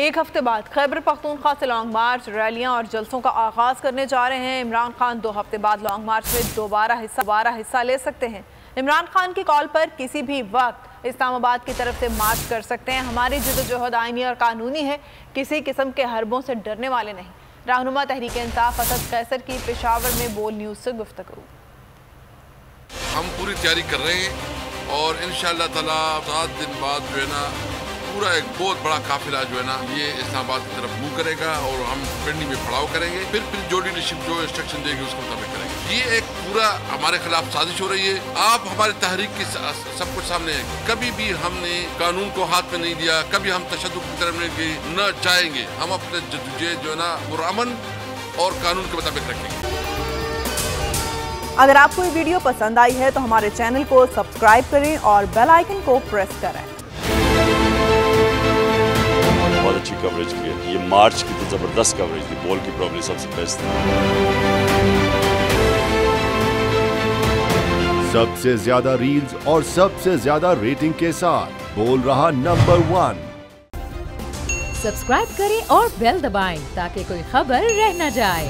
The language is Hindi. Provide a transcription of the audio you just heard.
एक हफ़्ते बाद खैबर पख्तूनख्वा से लॉन्ग मार्च, रैलियाँ और जलसों का आगाज़ करने जा रहे हैं। इमरान खान दो हफ़्ते बाद लॉन्ग मार्च में दोबारा हिस्सा दोबारा हिस्सा ले सकते हैं। इमरान खान की कॉल पर किसी भी वक्त इस्लामाबाद की तरफ़ से मार्च कर सकते हैं। हमारी जदोजहद आइनी और कानूनी है, किसी किस्म के हरबों से डरने वाले नहीं। रहनुमा तहरीक इंसाफ असद कैसर की पेशावर में बोल न्यूज़ से गुफ्तु हम पूरी तैयारी कर रहे हैं और इन ताला सात दिन बाद जो है ना पूरा एक बहुत बड़ा काफिला जो है ना, ये इस्लामाबाद की तरफ़ मूव करेगा और हम पिंडी में पड़ाव करेंगे। फिर फिर जो लीडरशिप जो इंस्ट्रक्शन देगी, उसके मुताबिक करेंगे। ये एक पूरा हमारे खिलाफ साजिश हो रही है। आप हमारे तहरीक की सब कुछ सामने है कभी भी हमने कानून को हाथ में नहीं दिया कभी हम तशद की तरफ़ नहीं गए, न चाहेंगे हम अपने जो है ना पुरमन और कानून के मुताबिक रखेंगे। अगर आपको ये वीडियो पसंद आई है तो हमारे चैनल को सब्सक्राइब करें और बेल आइकन को प्रेस करें। कवरेज की है। ये मार्च की तो ज़बरदस्त कवरेज थी। बॉल की प्रॉब्लम सबसे बेस्ट थी। सबसे ज़्यादा रील्स और सबसे ज़्यादा रेटिंग के साथ बोल रहा नंबर वन सब्सक्राइब करें और बेल दबाएँ ताकि कोई खबर रह न जाए।